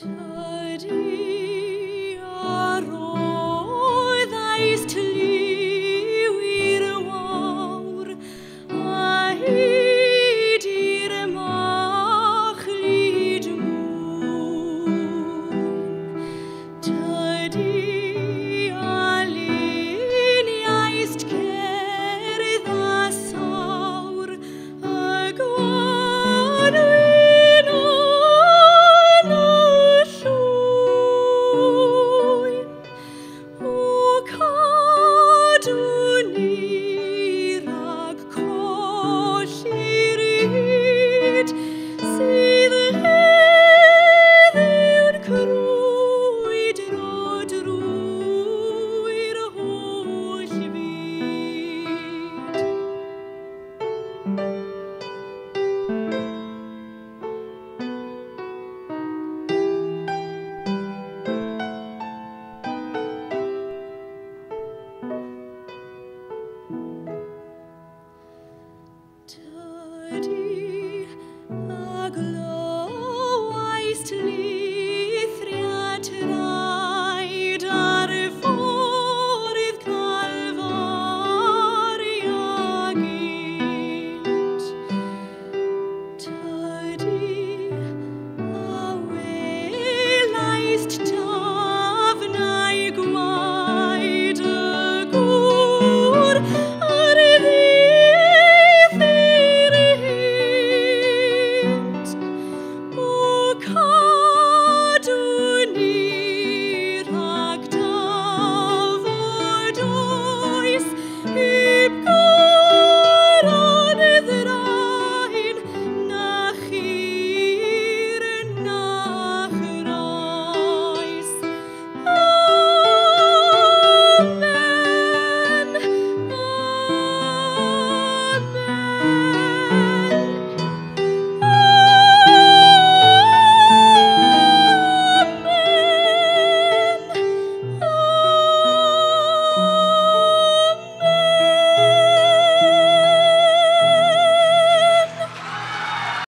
tidings eternity.